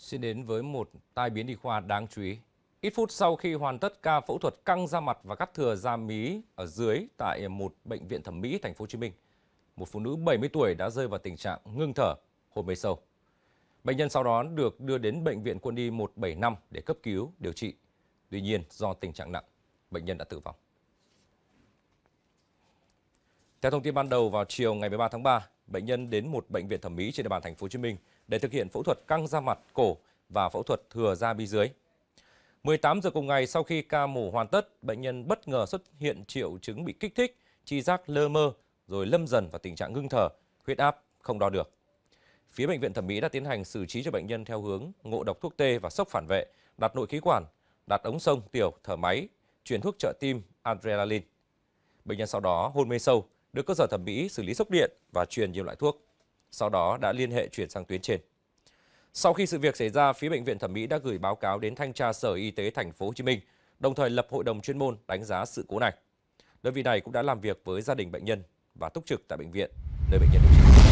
Xin đến với một tai biến y khoa đáng chú ý. Ít phút sau khi hoàn tất ca phẫu thuật căng da mặt và cắt thừa da mí ở dưới tại một bệnh viện thẩm mỹ thành phố Hồ Chí Minh, một phụ nữ 70 tuổi đã rơi vào tình trạng ngưng thở, hôn mê sâu. Bệnh nhân sau đó được đưa đến bệnh viện Quân y 175 để cấp cứu, điều trị. Tuy nhiên, do tình trạng nặng, bệnh nhân đã tử vong. Theo thông tin ban đầu vào chiều ngày 13 tháng 3, bệnh nhân đến một bệnh viện thẩm mỹ trên địa bàn thành phố Hồ Chí Minh để thực hiện phẫu thuật căng da mặt, cổ và phẫu thuật thừa da bi dưới. 18 giờ cùng ngày sau khi ca mổ hoàn tất, bệnh nhân bất ngờ xuất hiện triệu chứng bị kích thích, chi giác lơ mơ, rồi lâm dần vào tình trạng ngưng thở, huyết áp không đo được. Phía bệnh viện thẩm mỹ đã tiến hành xử trí cho bệnh nhân theo hướng ngộ độc thuốc tê và sốc phản vệ, đặt nội khí quản, đặt ống sông tiểu thở máy, chuyển thuốc trợ tim adrenaline. Bệnh nhân sau đó hôn mê sâu, được cơ sở thẩm mỹ xử lý sốc điện và truyền nhiều loại thuốc. Sau đó đã liên hệ chuyển sang tuyến trên. Sau khi sự việc xảy ra, phía bệnh viện thẩm mỹ đã gửi báo cáo đến thanh tra Sở Y tế thành phố Hồ Chí Minh, đồng thời lập hội đồng chuyên môn đánh giá sự cố này. Đơn vị này cũng đã làm việc với gia đình bệnh nhân và túc trực tại bệnh viện nơi bệnh nhân điều trị.